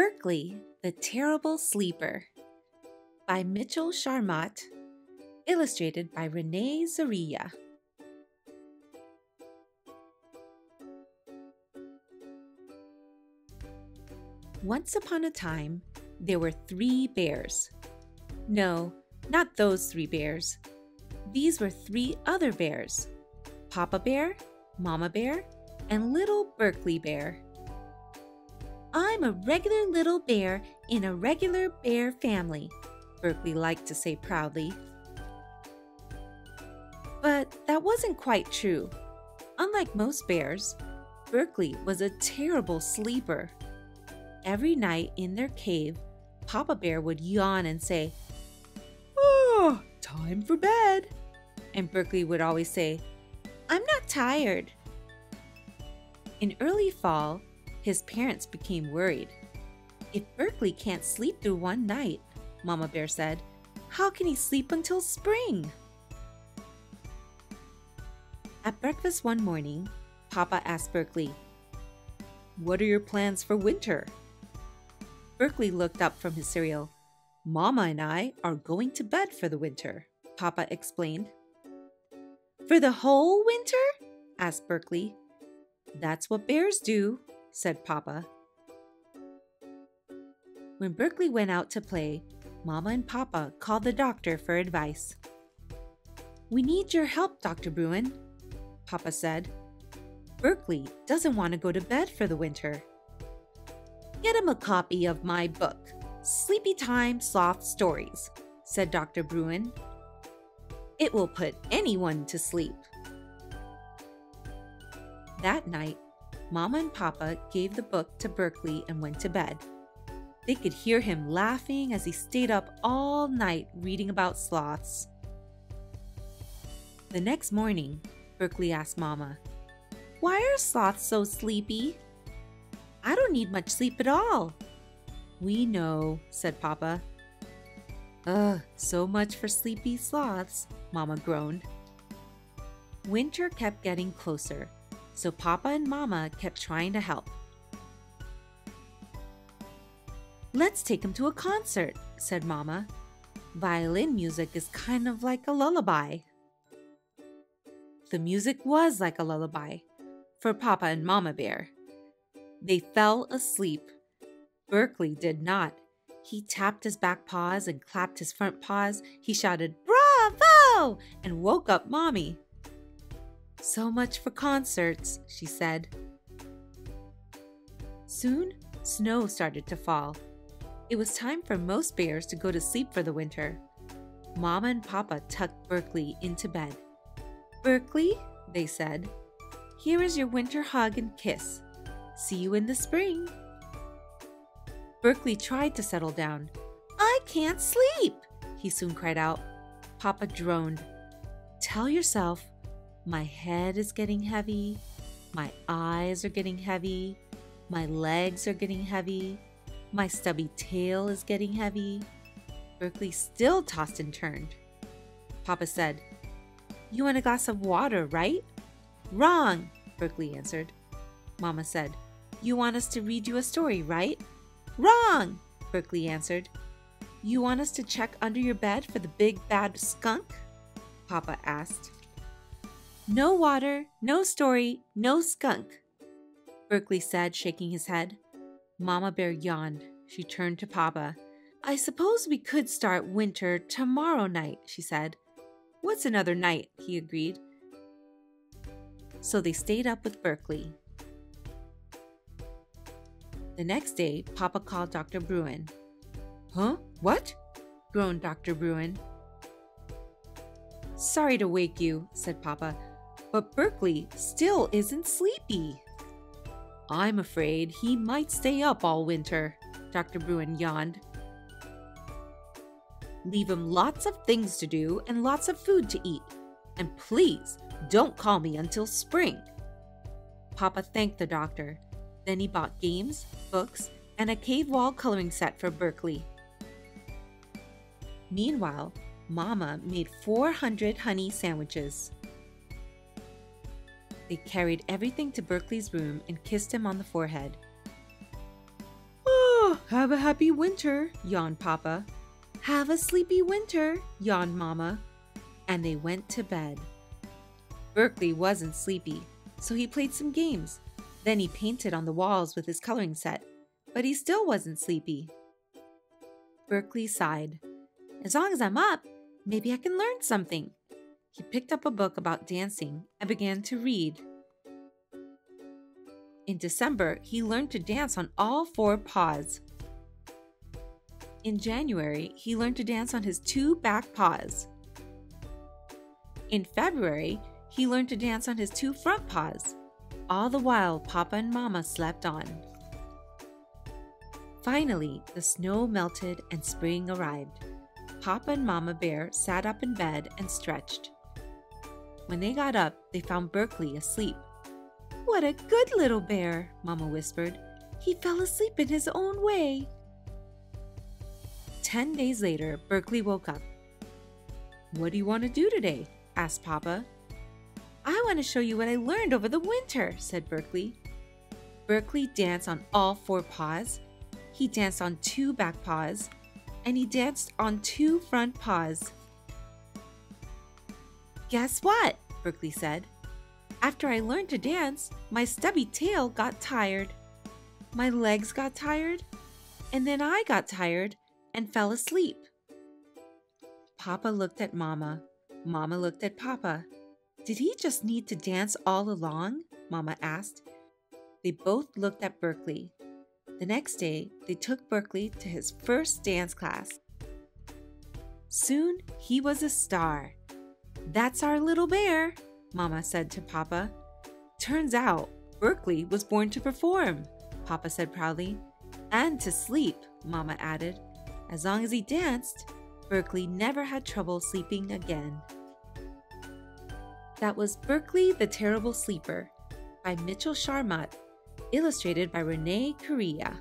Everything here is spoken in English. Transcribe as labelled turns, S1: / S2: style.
S1: Berkley, the Terrible Sleeper by Mitchell Sharmat, illustrated by Renee Kurilla. Once upon a time, there were three bears. No, not those three bears. These were three other bears Papa Bear, Mama Bear, and Little Berkley Bear. I'm a regular little bear in a regular bear family, Berkley liked to say proudly. But that wasn't quite true. Unlike most bears, Berkley was a terrible sleeper. Every night in their cave, Papa Bear would yawn and say, Oh, time for bed. And Berkley would always say, I'm not tired. In early fall, his parents became worried. If Berkley can't sleep through one night, Mama Bear said, how can he sleep until spring? At breakfast one morning, Papa asked Berkley, What are your plans for winter? Berkley looked up from his cereal. Mama and I are going to bed for the winter, Papa explained. For the whole winter? asked Berkley. That's what bears do, said Papa. When Berkley went out to play, Mama and Papa called the doctor for advice. We need your help, Dr. Bruin, Papa said. Berkley doesn't want to go to bed for the winter. Get him a copy of my book, Sleepy Time Soft Stories, said Dr. Bruin. It will put anyone to sleep. That night, Mama and Papa gave the book to Berkley and went to bed. They could hear him laughing as he stayed up all night reading about sloths. The next morning, Berkley asked Mama, Why are sloths so sleepy? I don't need much sleep at all. We know, said Papa. Ugh, so much for sleepy sloths, Mama groaned. Winter kept getting closer so Papa and Mama kept trying to help. Let's take him to a concert, said Mama. Violin music is kind of like a lullaby. The music was like a lullaby for Papa and Mama Bear. They fell asleep. Berkley did not. He tapped his back paws and clapped his front paws. He shouted, Bravo! and woke up Mommy. So much for concerts, she said. Soon, snow started to fall. It was time for most bears to go to sleep for the winter. Mama and Papa tucked Berkley into bed. Berkley, they said, here is your winter hug and kiss. See you in the spring. Berkley tried to settle down. I can't sleep, he soon cried out. Papa droned. Tell yourself my head is getting heavy. My eyes are getting heavy. My legs are getting heavy. My stubby tail is getting heavy. Berkley still tossed and turned. Papa said, You want a glass of water, right? Wrong, Berkley answered. Mama said, You want us to read you a story, right? Wrong, Berkley answered. You want us to check under your bed for the big bad skunk? Papa asked. No water, no story, no skunk, Berkley said, shaking his head. Mama Bear yawned. She turned to Papa. I suppose we could start winter tomorrow night, she said. What's another night? he agreed. So they stayed up with Berkley. The next day, Papa called Dr. Bruin. Huh? What? groaned Dr. Bruin. Sorry to wake you, said Papa, but Berkley still isn't sleepy. I'm afraid he might stay up all winter, Dr. Bruin yawned. Leave him lots of things to do and lots of food to eat. And please don't call me until spring. Papa thanked the doctor. Then he bought games, books, and a cave wall coloring set for Berkley. Meanwhile, Mama made 400 honey sandwiches. They carried everything to Berkley's room and kissed him on the forehead. Oh, Have a happy winter, yawned Papa. Have a sleepy winter, yawned Mama. And they went to bed. Berkley wasn't sleepy, so he played some games. Then he painted on the walls with his coloring set, but he still wasn't sleepy. Berkley sighed. As long as I'm up, maybe I can learn something. He picked up a book about dancing and began to read. In December, he learned to dance on all four paws. In January, he learned to dance on his two back paws. In February, he learned to dance on his two front paws. All the while, Papa and Mama slept on. Finally, the snow melted and spring arrived. Papa and Mama Bear sat up in bed and stretched. When they got up, they found Berkley asleep. What a good little bear, Mama whispered. He fell asleep in his own way. Ten days later, Berkley woke up. What do you want to do today? asked Papa. I want to show you what I learned over the winter, said Berkley. Berkeley danced on all four paws. He danced on two back paws. And he danced on two front paws. Guess what? Berkley said. After I learned to dance, my stubby tail got tired. My legs got tired. And then I got tired and fell asleep. Papa looked at Mama. Mama looked at Papa. Did he just need to dance all along? Mama asked. They both looked at Berkley. The next day, they took Berkley to his first dance class. Soon, he was a star. That's our little bear, Mama said to Papa. Turns out, Berkley was born to perform, Papa said proudly. And to sleep, Mama added. As long as he danced, Berkley never had trouble sleeping again. That was Berkley the Terrible Sleeper by Mitchell Sharmat, illustrated by Renee Kurilla.